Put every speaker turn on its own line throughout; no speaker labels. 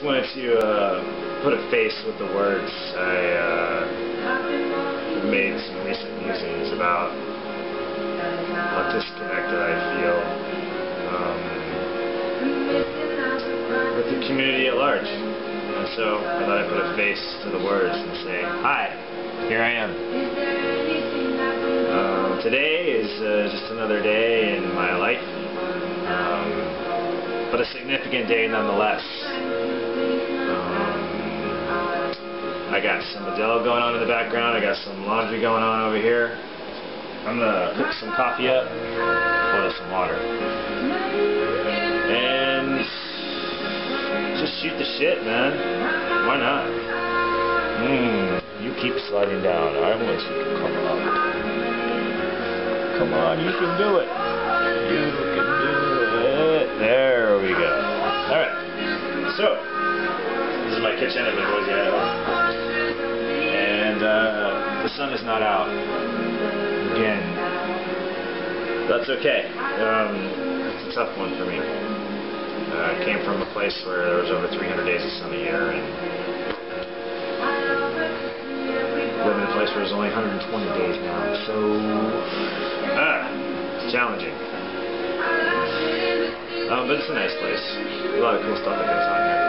just wanted to uh, put a face with the words. I uh, made some recent musings about how disconnected I feel um, with the community at large. And so I thought I'd put a face to the words and say, Hi, here I am. Um, today is uh, just another day in my life, um, but a significant day nonetheless. I got some Modelo going on in the background. I got some laundry going on over here. I'm gonna cook some coffee up, boil some water, and just shoot the shit, man. Why not? Mmm, you keep sliding down. I want you to come up. Come on, you can do it. You can do it. There we go. All right. So, this is my kitchen. I've been sun is not out again. That's okay. Um, it's a tough one for me. Uh, I came from a place where there was over 300 days of sun a year, and live in a place where there's only 120 days now. So, ah, it's challenging. Um, but it's a nice place. A lot of cool stuff that goes on here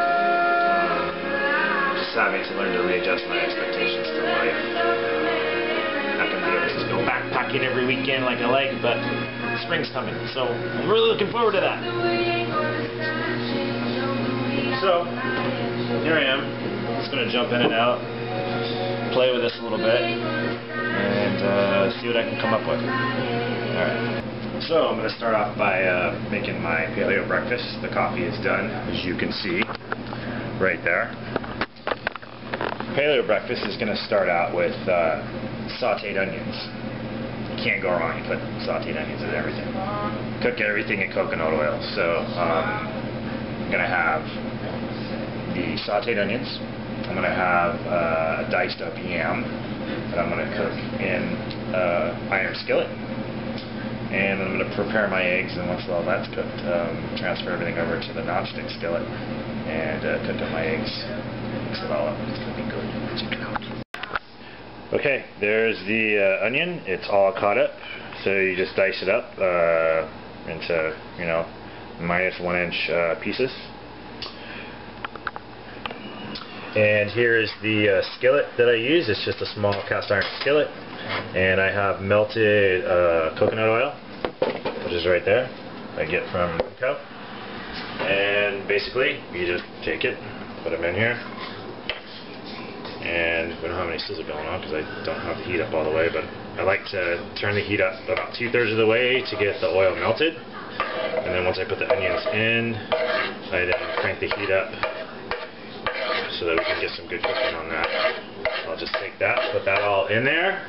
just having to learn to readjust my expectations to life. Just go backpacking every weekend like I like, but spring's coming, so I'm really looking forward to that. So, here I am. Just going to jump in and out, play with this a little bit, and uh, see what I can come up with. Alright. So I'm going to start off by uh, making my paleo breakfast. The coffee is done, as you can see, right there paleo breakfast is going to start out with uh, sauteed onions. You can't go wrong. You put sauteed onions in everything. Cook everything in coconut oil. So um, I'm going to have the sauteed onions. I'm going to have uh, a diced up yam that I'm going to cook in uh, iron skillet. And I'm going to prepare my eggs, and once all that's cooked, um, transfer everything over to the nonstick skillet and uh, cook up my eggs mix it all up. It's going to be good. Check it out. Okay, there's the uh, onion. It's all caught up. So you just dice it up uh, into, you know, minus one inch uh, pieces. And here is the uh, skillet that I use. It's just a small cast iron skillet. And I have melted uh, coconut oil, which is right there. I get from Co. And basically, you just take it, put them in here, and we don't have any sizzle going on because I don't have the heat up all the way, but I like to turn the heat up about two-thirds of the way to get the oil melted. And then once I put the onions in, I then crank the heat up so that we can get some good cooking on that. I'll just take that, put that all in there,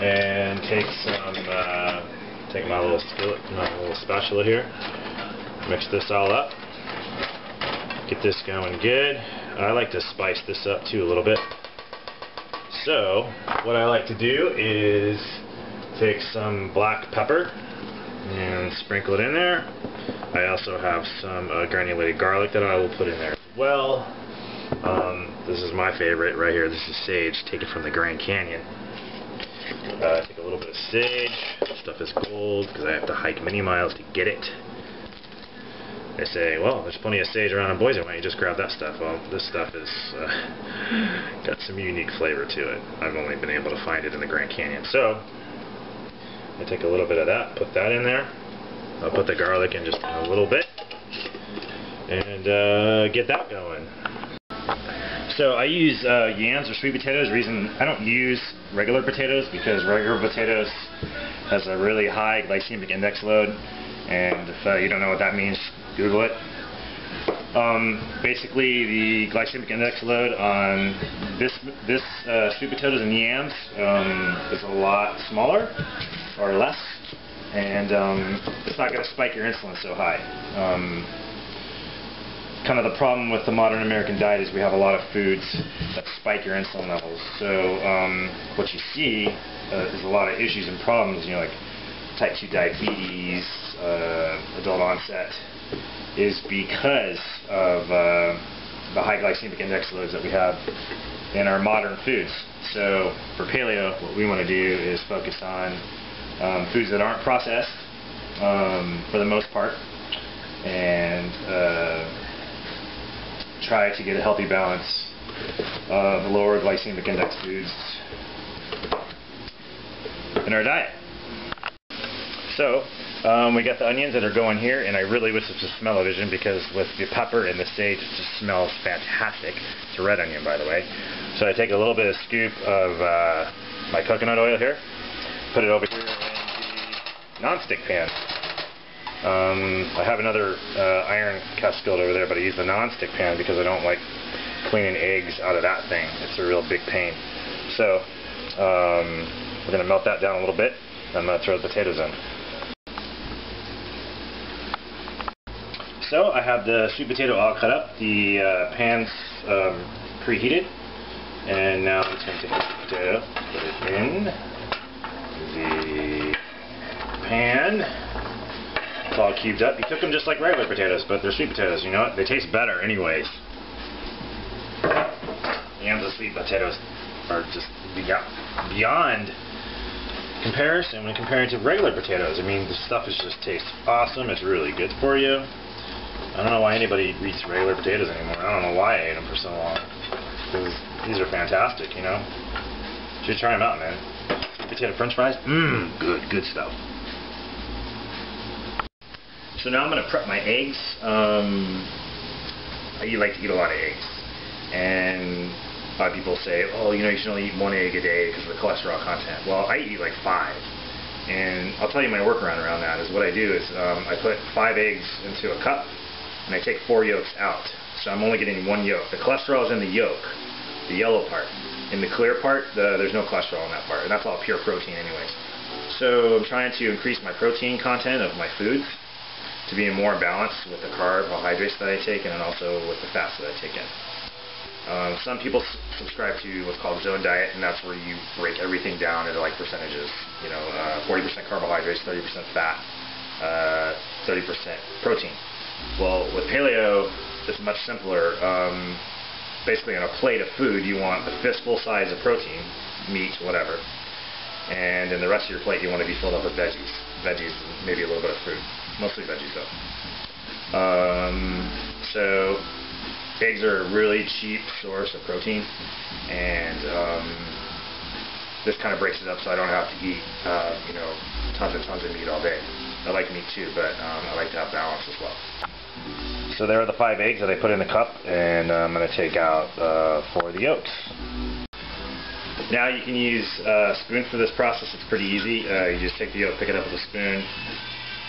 and take some, uh, take my little skillet, my little spatula here, mix this all up, get this going good. I like to spice this up too a little bit. So, what I like to do is take some black pepper and sprinkle it in there. I also have some uh, granulated garlic that I will put in there as well. Um, this is my favorite right here. This is sage. Take it from the Grand Canyon. Uh, take a little bit of sage. This stuff is gold because I have to hike many miles to get it. They say, well, there's plenty of sage around in Boise. Why don't you just grab that stuff? Well, this stuff has uh, got some unique flavor to it. I've only been able to find it in the Grand Canyon. So, I take a little bit of that, put that in there. I'll put the garlic in just a little bit. And uh, get that going. So I use uh, yams or sweet potatoes. The reason I don't use regular potatoes because regular potatoes has a really high glycemic index load. And if uh, you don't know what that means, Google it. Um, basically, the glycemic index load on this this uh, sweet potatoes and yams um, is a lot smaller or less, and um, it's not going to spike your insulin so high. Um, kind of the problem with the modern American diet is we have a lot of foods that spike your insulin levels. So um, what you see uh, is a lot of issues and problems. You know, like type 2 diabetes, uh, adult onset, is because of uh, the high glycemic index loads that we have in our modern foods. So for paleo, what we want to do is focus on um, foods that aren't processed um, for the most part and uh, try to get a healthy balance of lower glycemic index foods in our diet. So, um, we got the onions that are going here, and I really wish this was smell-o-vision because with the pepper and the sage, it just smells fantastic. It's a red onion, by the way. So I take a little bit of scoop of uh, my coconut oil here, put it over here in the non-stick pan. Um, I have another uh, iron skillet over there, but I use the non-stick pan because I don't like cleaning eggs out of that thing. It's a real big pain. So um, we're going to melt that down a little bit. I'm going to throw the potatoes in. So I have the sweet potato all cut up. The uh, pan's um, preheated. And now I'm just going to take the potato, put it in the pan. It's all cubed up. You cook them just like regular potatoes, but they're sweet potatoes. You know what? They taste better anyways. And the sweet potatoes are just beyond comparison when comparing to regular potatoes. I mean, the stuff is just tastes awesome. It's really good for you. I don't know why anybody eats regular potatoes anymore. I don't know why I ate them for so long. These are fantastic, you know. You should try them out, man. Potato french fries? Mmm, good, good stuff. So now I'm going to prep my eggs. Um, I like to eat a lot of eggs. And a lot of people say, oh, you know, you should only eat one egg a day because of the cholesterol content. Well, I eat like five. And I'll tell you my workaround around that is what I do is um, I put five eggs into a cup and I take four yolks out. So I'm only getting one yolk. The cholesterol is in the yolk, the yellow part. In the clear part, the, there's no cholesterol in that part, and that's all pure protein anyways. So I'm trying to increase my protein content of my foods to be more balanced with the carbohydrates that I take in and also with the fats that I take in. Um, some people subscribe to what's called zone diet, and that's where you break everything down into like percentages. You know, 40% uh, carbohydrates, 30% fat, 30% uh, protein. Well, with paleo, it's much simpler. Um, basically, on a plate of food, you want the fistful size of protein, meat, whatever, and in the rest of your plate, you want to be filled up with veggies. Veggies, maybe a little bit of fruit. Mostly veggies, though. Um, so, eggs are a really cheap source of protein, and um, this kind of breaks it up so I don't have to eat, uh, you know, tons and tons of meat all day. I like meat too, but um, I like to have balance as well. So there are the five eggs that I put in the cup, and I'm going to take out uh, four of the yolks. Now you can use a spoon for this process. It's pretty easy. Uh, you just take the yolk, pick it up with a spoon,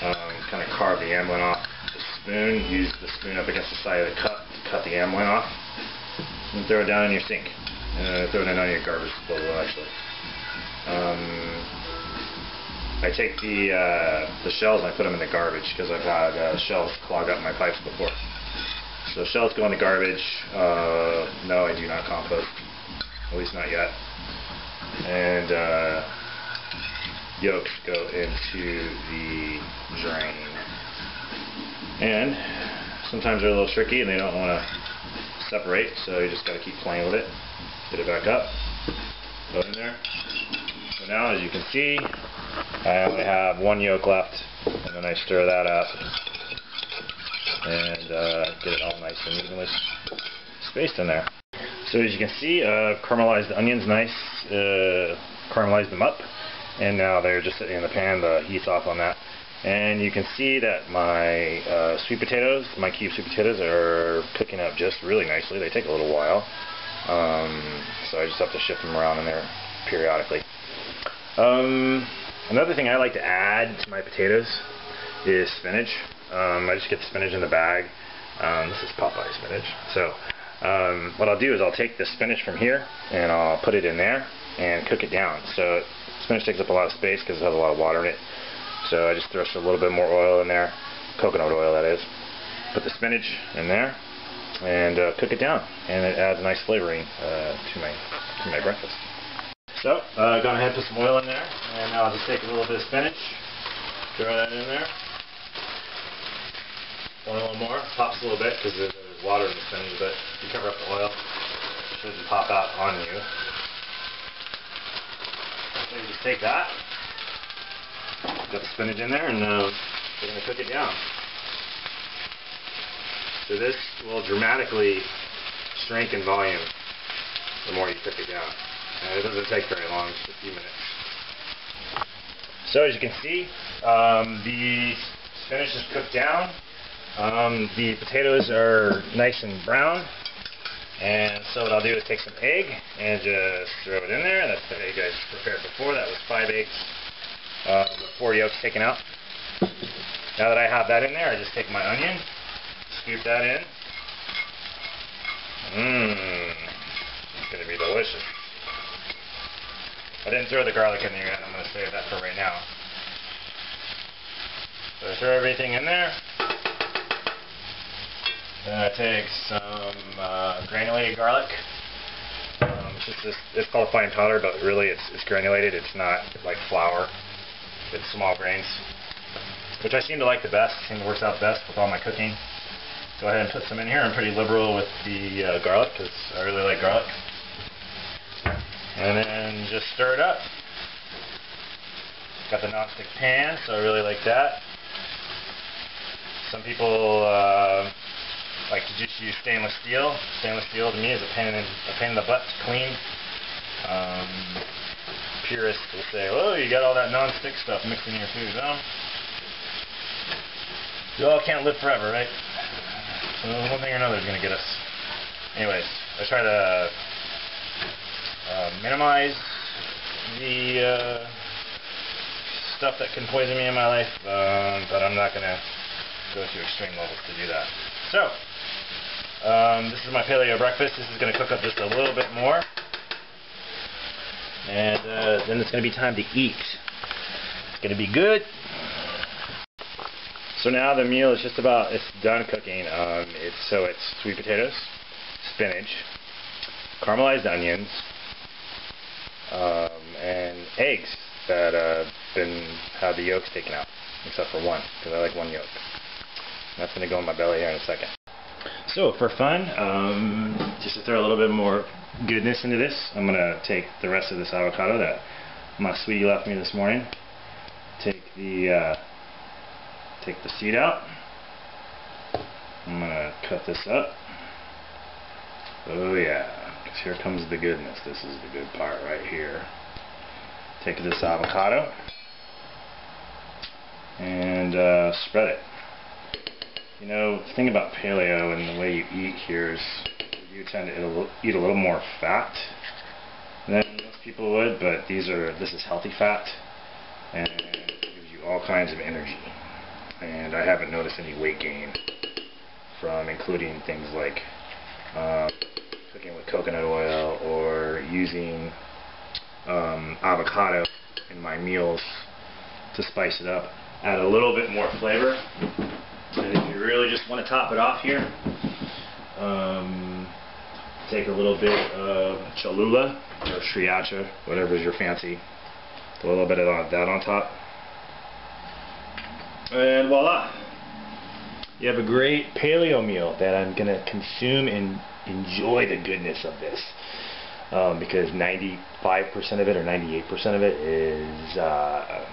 um, kind of carve the amblin off the spoon. Use the spoon up against the side of the cup to cut the amblin off, and throw it down in your sink. Uh, throw it in on your garbage disposal, actually. Um, I take the uh, the shells and I put them in the garbage because I've had uh, shells clog up my pipes before. So shells go in the garbage. Uh, no, I do not compost, at least not yet. And uh, yolks go into the drain. And sometimes they're a little tricky and they don't want to separate, so you just got to keep playing with it. Get it back up. It in there. So now, as you can see, I only have one yolk left, and then I stir that up and uh, get it all nice and evenly spaced in there. So as you can see, uh, caramelized the onions nice, uh, caramelized them up, and now they're just sitting in the pan, the heat's off on that. And you can see that my uh, sweet potatoes, my cube sweet potatoes, are cooking up just really nicely. They take a little while, um, so I just have to shift them around in there periodically. Um, Another thing I like to add to my potatoes is spinach. Um, I just get the spinach in the bag. Um, this is Popeye spinach. So um, what I'll do is I'll take the spinach from here and I'll put it in there and cook it down. So spinach takes up a lot of space because it has a lot of water in it. So I just throw a little bit more oil in there, coconut oil that is. Put the spinach in there and uh, cook it down, and it adds a nice flavoring uh, to my to my breakfast. So, uh, gone ahead and put some oil in there, and now I'll just take a little bit of spinach, Throw that in there. Want a little more? Pops a little bit because there's water in the spinach, but if you cover up the oil, it shouldn't pop out on you. So you just take that, got the spinach in there, and uh, we're going to cook it down. So this will dramatically shrink in volume the more you cook it down. And it doesn't take very long, just a few minutes. So as you can see, um, the spinach is cooked down. Um, the potatoes are nice and brown. And so what I'll do is take some egg and just throw it in there. That's the egg I prepared before. That was five eggs uh, four yolks taken out. Now that I have that in there, I just take my onion, scoop that in. Mmm, it's going to be delicious. I didn't throw the garlic in there yet. I'm going to save that for right now. So I throw everything in there. Then I take some uh, granulated garlic. Um, it's, just it's called fine powder, but really it's, it's granulated. It's not like flour. It's small grains, which I seem to like the best. Seems to works out best with all my cooking. Go ahead and put some in here. I'm pretty liberal with the uh, garlic because I really like garlic. And then just stir it up. Got the nonstick pan, so I really like that. Some people uh, like to just use stainless steel. Stainless steel to me is a pain in, a pain in the butt to clean. Um, purists will say, "Oh, you got all that non-stick stuff mixed in your food." Well, you all can't live forever, right? So one thing or another is going to get us. Anyways, I try to uh, minimize the uh, stuff that can poison me in my life, uh, but I'm not going to go to extreme levels to do that. So, um, this is my paleo breakfast. This is going to cook up just a little bit more. And uh, then it's going to be time to eat. It's going to be good. So now the meal is just about, it's done cooking. Um, it's So it's sweet potatoes, spinach, caramelized onions, um, and eggs that uh, been had the yolks taken out, except for one, because I like one yolk. That's going to go in my belly here in a second. So for fun, um, just to throw a little bit more goodness into this, I'm going to take the rest of this avocado that my sweetie left me this morning. Take the uh, take the seed out. I'm going to cut this up. Oh yeah, because here comes the goodness. This is the good part right here. Take this avocado and uh, spread it. You know, the thing about paleo and the way you eat here is you tend to eat a little, eat a little more fat than most people would, but these are this is healthy fat and it gives you all kinds of energy. And I haven't noticed any weight gain from including things like uh, cooking with coconut oil or using um, avocado in my meals to spice it up. Add a little bit more flavor and if you really just want to top it off here, um, take a little bit of Cholula or Sriracha, whatever is your fancy. a little bit of that on top. And voila! You have a great paleo meal that I'm going to consume and enjoy the goodness of this. Um, because 95% of it or 98% of it is uh,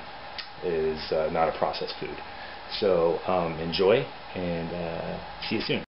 is uh, not a processed food. So um, enjoy and uh, see you soon.